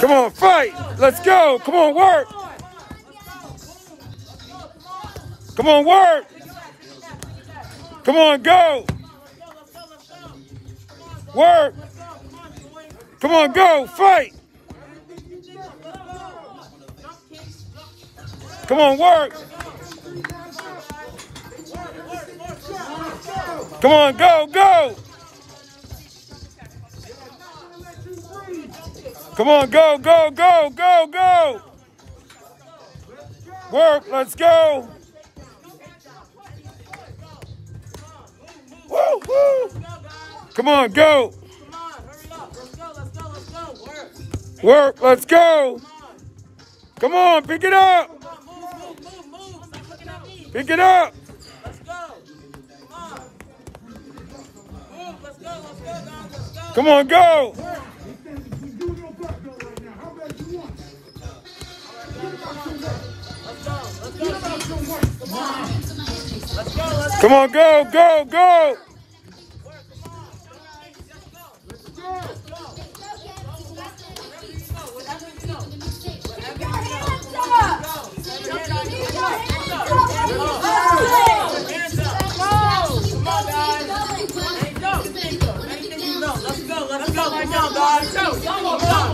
Come on, fight. Let's go. Come on, work. Come on, work. Come on, go. Work. Come on, go. Fight. Come on, work. Come on, go, go. Come on, go, go, go, go, go. Work, let's go. Woo, woo. Come on, go. Work, let's go. Come on, pick it up. Pick it up. Come on, go. Come on, go, go, go. Let's go, let's go, let's go, let's go,